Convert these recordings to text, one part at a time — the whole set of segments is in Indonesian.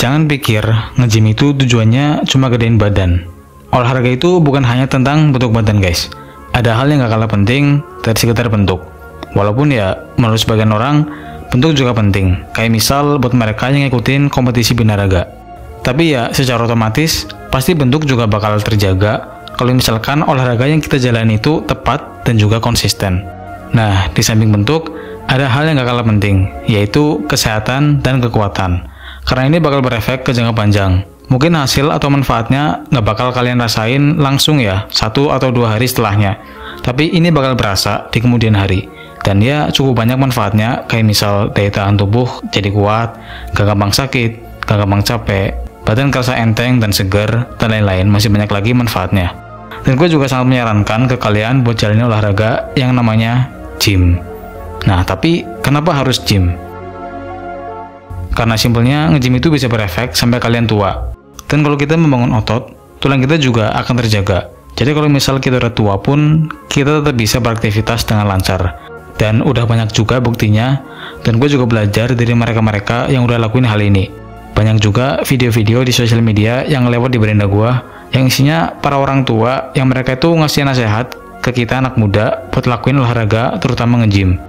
Jangan pikir nge-gym itu tujuannya cuma gedein badan. Olahraga itu bukan hanya tentang bentuk badan guys. Ada hal yang gak kalah penting dari sekitar bentuk. Walaupun ya menurut sebagian orang bentuk juga penting. Kayak misal buat mereka yang ngikutin kompetisi binaraga. Tapi ya secara otomatis pasti bentuk juga bakal terjaga kalau misalkan olahraga yang kita jalani itu tepat dan juga konsisten. Nah, di samping bentuk, ada hal yang gak kalah penting, yaitu kesehatan dan kekuatan. Karena ini bakal berefek ke jangka panjang. Mungkin hasil atau manfaatnya nggak bakal kalian rasain langsung ya, satu atau dua hari setelahnya. Tapi ini bakal berasa di kemudian hari. Dan ya cukup banyak manfaatnya, kayak misal daya tahan tubuh jadi kuat, gak gampang sakit, gak gampang capek, badan kerasa enteng dan segar, dan lain-lain masih banyak lagi manfaatnya. Dan gue juga sangat menyarankan ke kalian buat jalani olahraga yang namanya gym. Nah, tapi kenapa harus gym? Karena simpelnya nge-gym itu bisa berefek sampai kalian tua. Dan kalau kita membangun otot, tulang kita juga akan terjaga. Jadi kalau misal kita udah tua pun, kita tetap bisa beraktivitas dengan lancar. Dan udah banyak juga buktinya, dan gue juga belajar dari mereka-mereka yang udah lakuin hal ini. Banyak juga video-video di sosial media yang lewat di beranda gue, yang isinya para orang tua yang mereka itu ngasih nasihat ke kita anak muda buat lakuin olahraga, terutama nge-gym.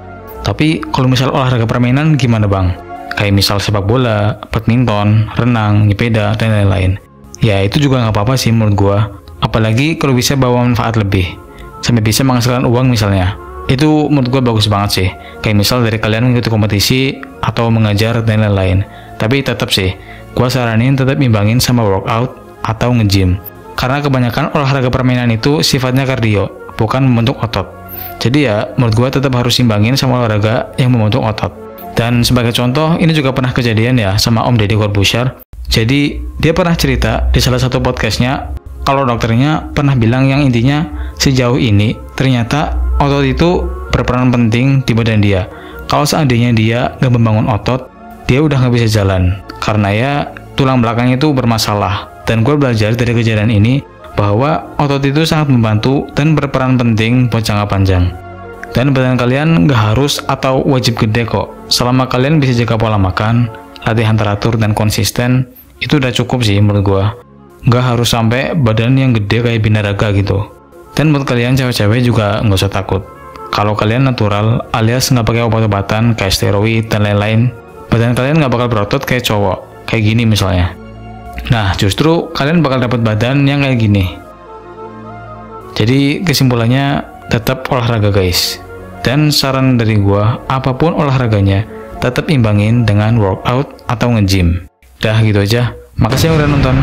Tapi kalau misal olahraga permainan gimana bang? Kayak misal sepak bola, badminton, renang, nyepeda, dan lain-lain. Ya itu juga nggak apa-apa sih menurut gua. Apalagi kalau bisa bawa manfaat lebih, sampai bisa menghasilkan uang misalnya. Itu menurut gua bagus banget sih. Kayak misal dari kalian mengikuti kompetisi atau mengajar dan lain-lain. Tapi tetap sih, gua saranin tetap imbangin sama workout atau nge-gym. Karena kebanyakan olahraga permainan itu sifatnya kardio, bukan membentuk otot. Jadi ya, menurut gua tetap harus imbangin sama olahraga yang membentuk otot. Dan sebagai contoh, ini juga pernah kejadian ya sama Om Deddy Corbuzier. Jadi, dia pernah cerita di salah satu podcastnya, kalau dokternya pernah bilang yang intinya sejauh ini, ternyata otot itu berperan penting di badan dia. Kalau seandainya dia nggak membangun otot, dia udah nggak bisa jalan. Karena ya, tulang belakang itu bermasalah. Dan gue belajar dari kejadian ini, bahwa otot itu sangat membantu dan berperan penting buat jangka panjang. Dan badan kalian nggak harus atau wajib gede kok. Selama kalian bisa jaga pola makan, latihan teratur dan konsisten, itu udah cukup sih menurut gua. Nggak harus sampai badan yang gede kayak binaraga gitu. Dan buat kalian cewek-cewek juga nggak usah takut. Kalau kalian natural alias nggak pakai obat-obatan kayak steroid dan lain-lain, badan kalian nggak bakal berotot kayak cowok, kayak gini misalnya. Nah, justru kalian bakal dapat badan yang kayak gini. Jadi kesimpulannya tetap olahraga guys. Dan saran dari gua, apa pun olahraganya, tetap imbangin dengan workout atau nge-gym. Dah gitu aja. Makasih yang udah nonton.